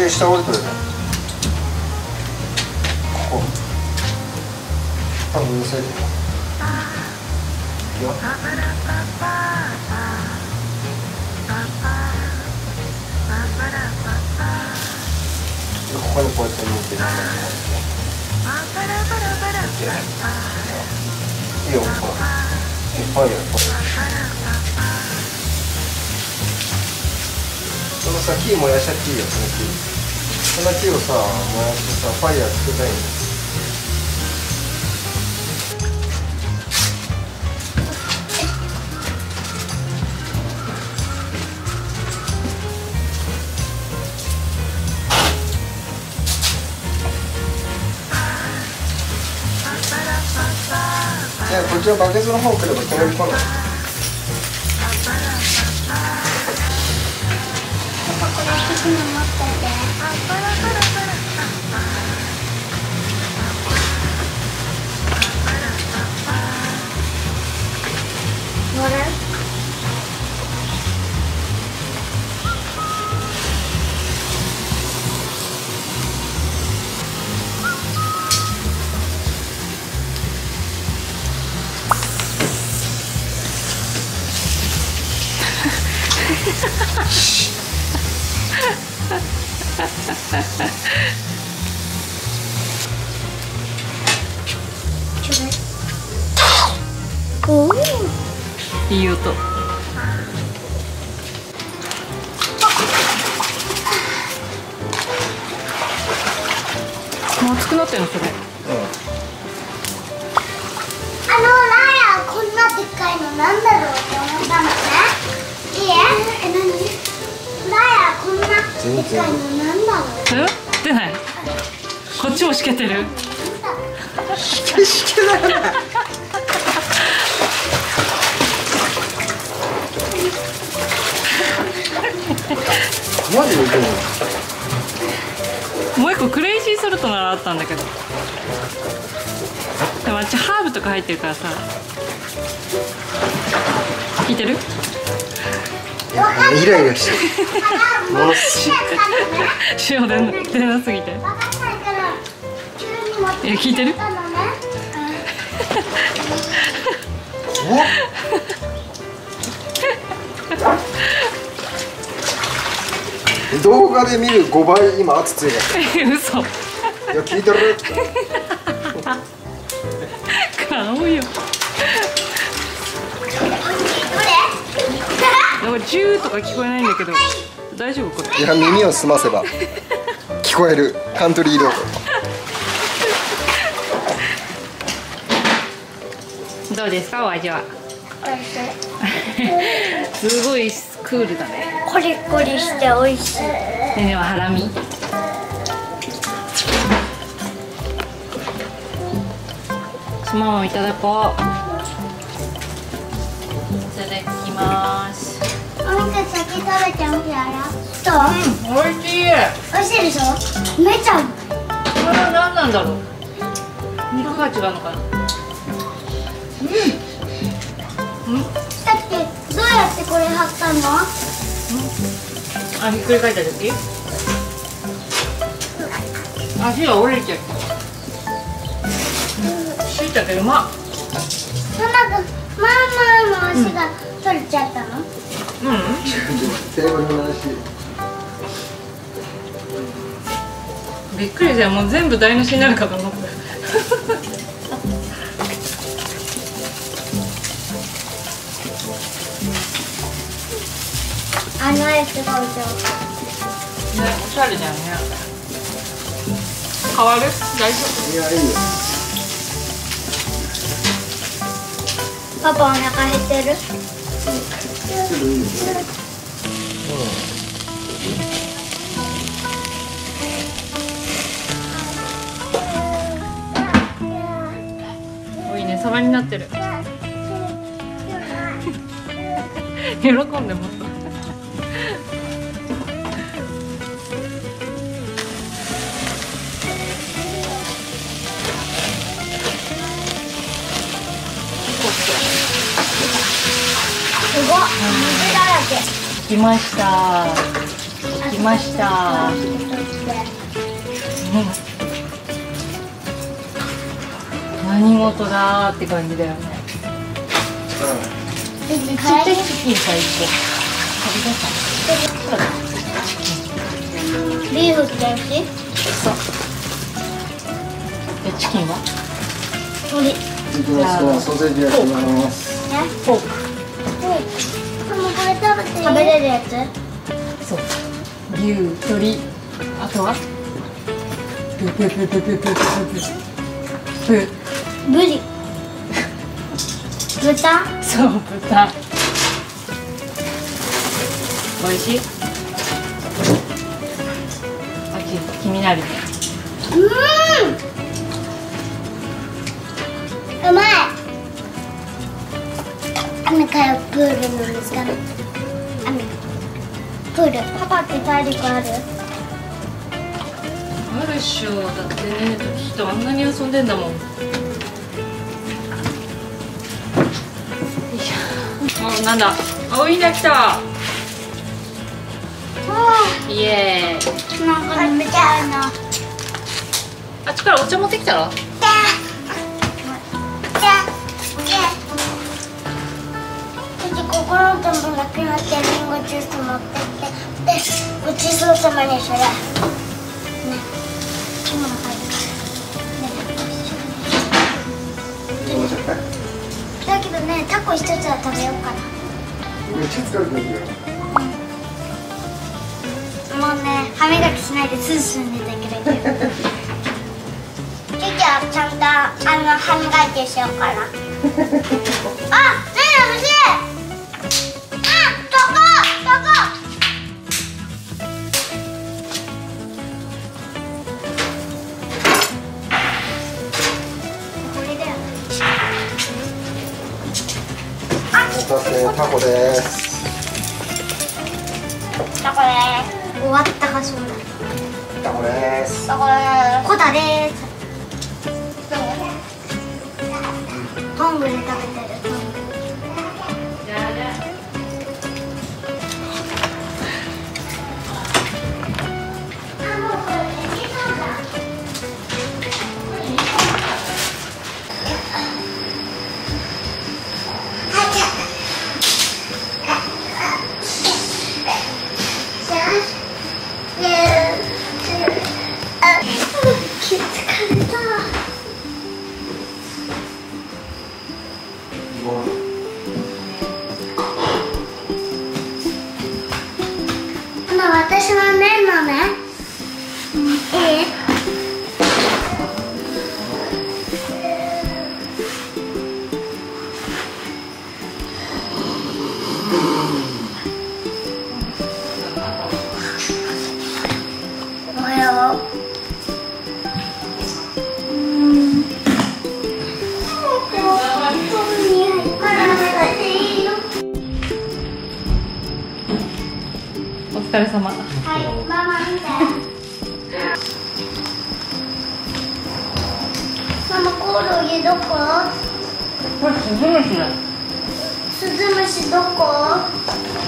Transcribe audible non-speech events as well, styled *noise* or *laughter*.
こっちに下降りてるねここ。多分うるさいでいくよ。ここにこうやって向いて。るいいよほらいっぱいやるこれ。そのさ木燃やしちゃっていいよその木。その木をさ燃やしてさファイヤーつけたいんですいやこっちのバケツの方来れば取れる。来ないおおいい音もう熱くなってるのそれ。あのラヤこんなでっかいのなんだろうって思ったの。ねいいええ何？ラヤこんなでっかいのなんだろうえ？出ない？こっちもしけてる。しけないマジで行くの？もう一個クレイジーソルトならあったんだけど。でもあっちハーブとか入ってるからさ。聞いてる？いやイライラしてる。ものす塩で出なすぎて。わかんないから急に持ってえ聞いてる？動画で見る5倍今圧強いか *laughs* 嘘。らいや聞いてる？買おうよ。なんかジューとか聞こえないんだけど大丈夫これいや耳を澄ませば。聞こえる。カントリーローどうですか？お味は。*laughs* すごいクールだねコリコリして美味しい。でではハラミそのままいただこう。いただきます。おみく先食べてみたらどう。おいしい。美味しいでしょ？めちゃこれは何なんだろう。肉が違うのかな。だってどうやってこれ貼ったの？あひっくり返った時？足が折れちゃった。しいたけうまママの足が取れちゃったの、うん。びっくりしたよ。もう全部台無しになるかと思ったあのアイスがお上ねおしゃれだよね。変わる？大丈いやいいよ。パパお腹減ってる？ちょっといいよ夫いいね様になってる。*laughs* 喜んでもっとすごっ水だらけ来ました。あ来来ました。何事だーって感じだよね。えちっちゃいチキンさ一個ビーフってそう。でチキンは？鳥。ねいきますソーセージ焼きますポークでもこれ食べれるやつそう牛鶏あとはプープープープープープープープーブリ豚。そう豚。美味しいあ気気になるうんうまい雨。かよプールの水が雨。プールパパって体力あるあるっしょだってね人あんなに遊んでんだもんいしょあなんだあウインナー来たイエーイなんか飲みたいなあっちからお茶持ってきたらここのトンボな。くな。って。リンゴジュース持って。って。でごちそうさまにそれね今の入るねだけどねタコ一つは食べようかめっちゃ疲れて。るよなもうね歯磨きしないでスースー寝て。くれて。るキキはちゃんとあの歯磨きしようかなあ、タコです。だこれ終わったかそうだタコです。だこれコダです。トングで食べてる疲れ様。はい、ママ見て。ママ、コオロギどここれスズムシだスズムシどこ？